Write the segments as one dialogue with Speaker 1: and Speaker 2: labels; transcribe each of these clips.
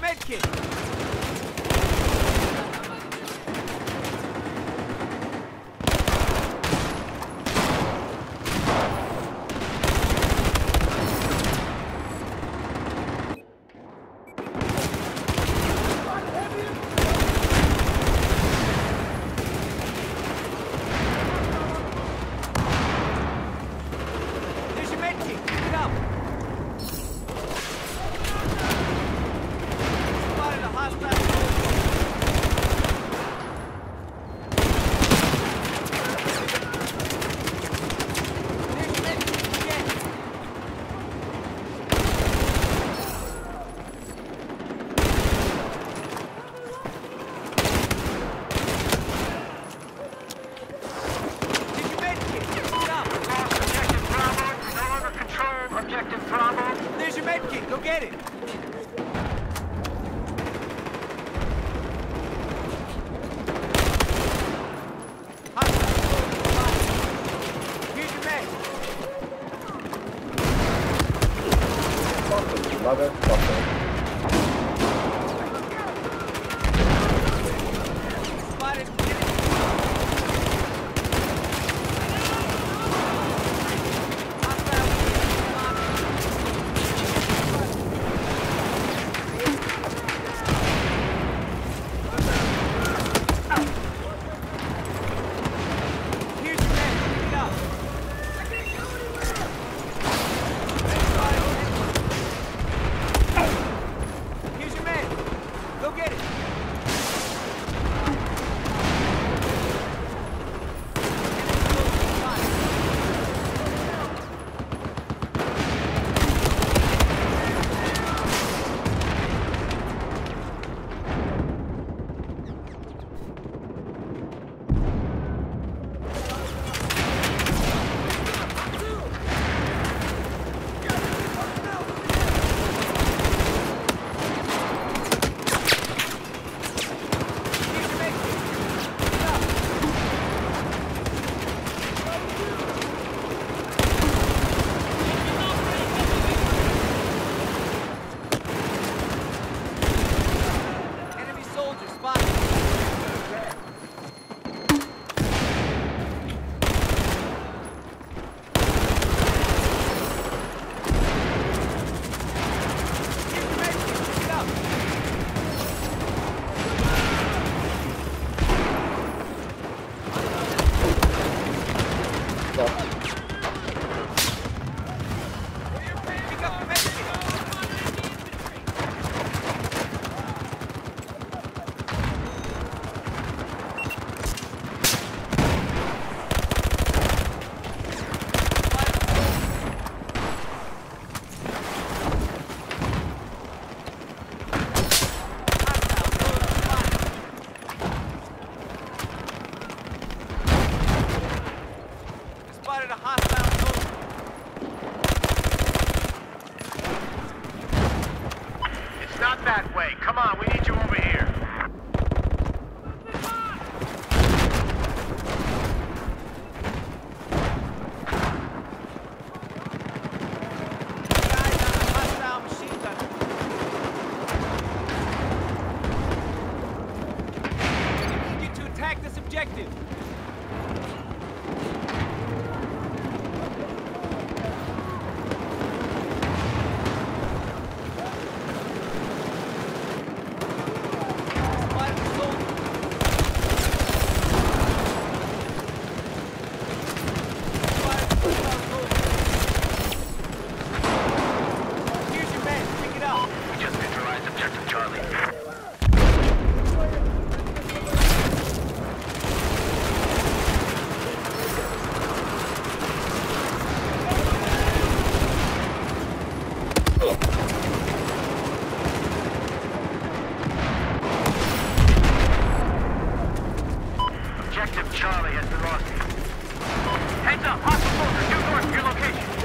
Speaker 1: medkit! Flagge,
Speaker 2: Wasser. stuff. that way. Come on, we need you over here.
Speaker 1: Objective Charlie
Speaker 3: has been lost.
Speaker 4: Heads up, hostile
Speaker 3: soldiers
Speaker 4: due north to your
Speaker 1: location.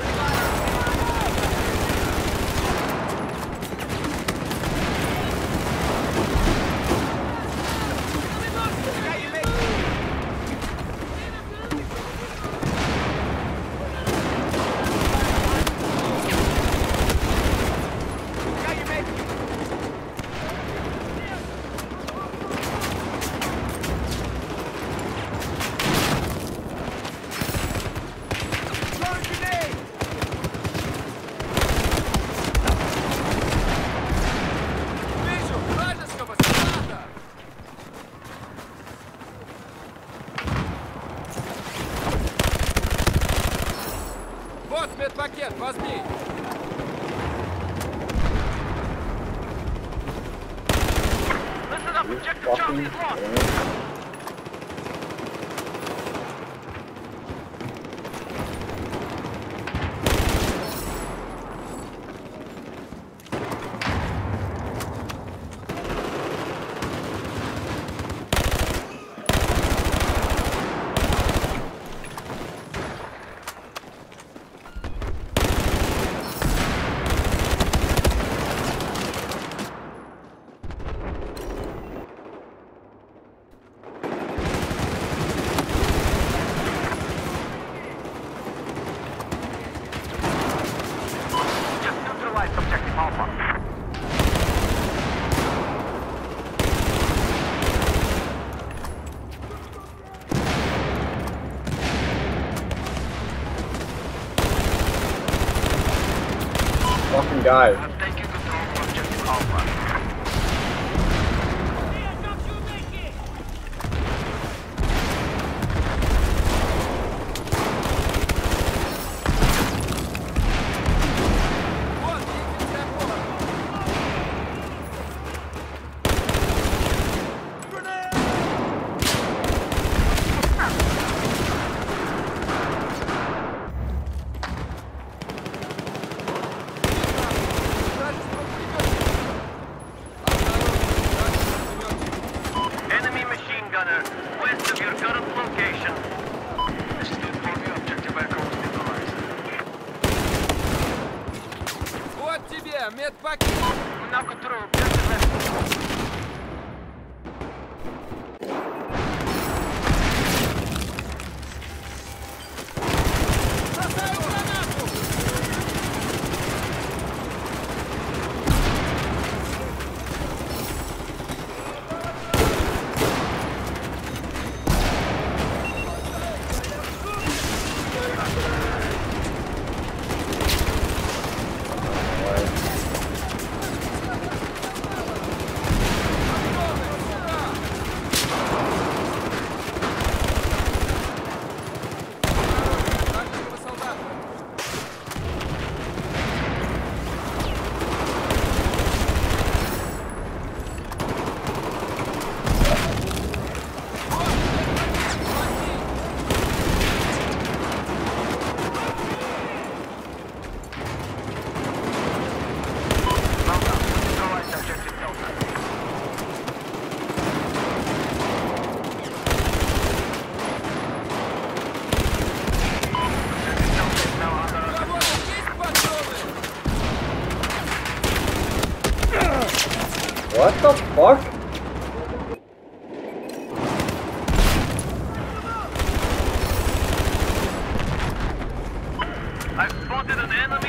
Speaker 1: Guy. 手だね。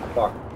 Speaker 5: 好